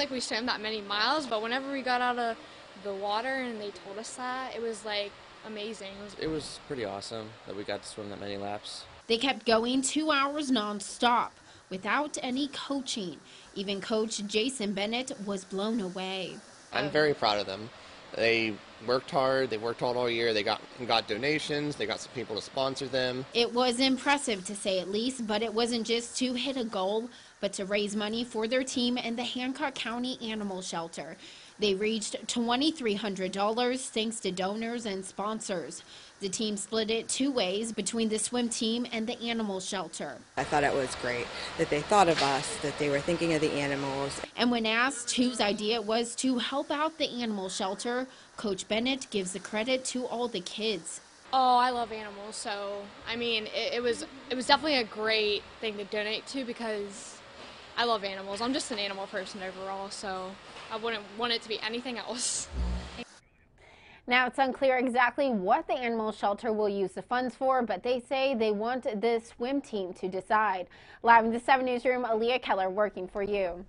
like we swam that many miles, but whenever we got out of the water and they told us that, it was like amazing. It was It was pretty awesome that we got to swim that many laps. They kept going two hours nonstop without any coaching. Even coach Jason Bennett was blown away. I'm very proud of them. They worked hard. They worked hard all year. They got got donations. They got some people to sponsor them. It was impressive to say at least, but it wasn't just to hit a goal, but to raise money for their team and the Hancock County Animal Shelter. They reached $2,300 thanks to donors and sponsors. The team split it two ways between the swim team and the animal shelter. I thought it was great that they thought of us, that they were thinking of the animals. And when asked whose idea it was to help out the animal shelter, Coach Bennett gives the credit to all the kids. Oh, I love animals. So, I mean, it, it was it was definitely a great thing to donate to because I love animals. I'm just an animal person overall, so I wouldn't want it to be anything else. Now, it's unclear exactly what the animal shelter will use the funds for, but they say they want the swim team to decide. Live in the 7 Newsroom, Aaliyah Keller working for you.